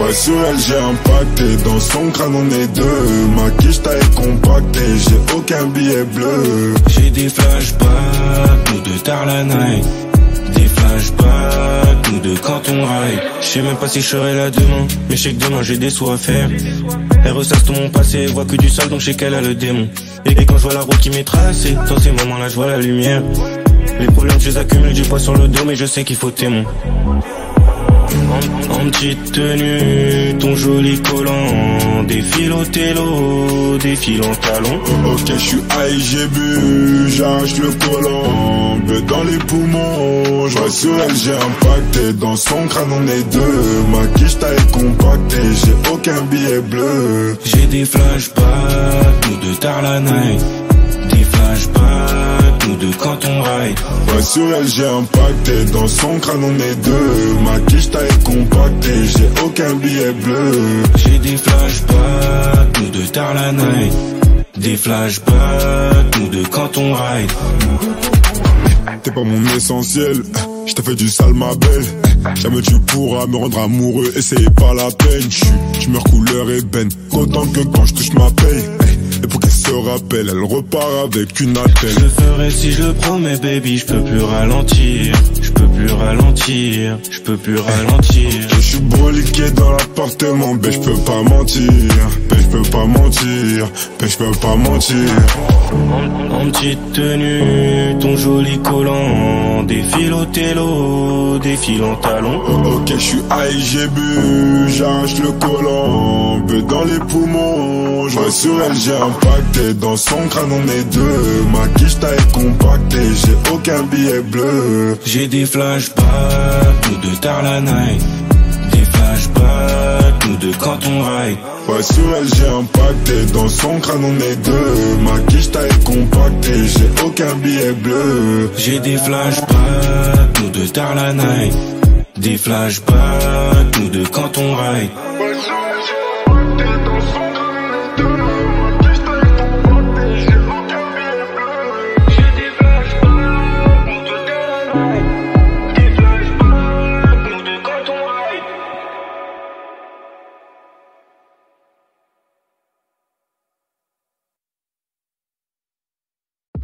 Ouais sur elle j'ai impacté. Dans son crâne on est deux. Ma quiche taille compactée. J'ai aucun billet bleu. J'ai des flashbacks Nous de tard la night Des flashbacks Nous de quand on ride Je sais même pas si je serai là demain Mais je sais que demain j'ai des sous à faire. Elle ressasse tout mon passé voit que du sale donc je sais qu'elle a le démon. Et quand je vois la route qui m'est tracée Dans ces moments là je vois la lumière. Les problèmes je les accumule du poids sur le dos Mais je sais qu'il faut témoin. En, petite tenue, ton joli collant Défile au télo, défile en talon. Ok je suis high j'ai bu J'arrache le collant dans les poumons. Je sur elle j'ai impacté Dans son crâne on est deux. Ma quiche taille compactée. J'ai aucun billet bleu. J'ai des flashbacks Nous de tard la night. Des flashbacks Nous de quand on ride. Ouais sur elle j'ai impacté Dans son crâne on est deux. Ma quiche taille compactée. J'ai aucun billet bleu. J'ai des flashbacks Nous de tard la night. Des flashbacks Nous de quand on ride T'es pas mon essentiel Je t'ai fait du sale ma belle Jamais tu pourras me rendre amoureux Et c'est pas la peine Je meurs couleur ébène Autant que quand je touche ma paye et pour qu'elle se rappelle, elle repart avec une attelle. Je ferai si je le promets, baby, je peux plus ralentir. Je peux plus ralentir, je peux plus ralentir. Je suis broliqué dans l'appartement, ben je peux pas mentir. Je peux pas mentir, ben je peux pas mentir. En, en petite tenue, ton joli collant. Défile au télo, défile en talon. Ok, je suis high, j'ai bu, j'arrache le collant. Bleu dans les poumons, je sur elle, j'ai impacté. Dans son crâne, on est deux. Ma quiche taille compactée, j'ai aucun billet bleu. J'ai des flashbacks, nous de tard la night. Des flashbacks, nous de quand on ride. Ouais, sur elle, j'ai impacté. Dans son crâne, on est deux. Ma quiche taille compactée, j'ai aucun billet bleu. J'ai des flashbacks, nous de tard la night. Des flashbacks, nous de quand on ride.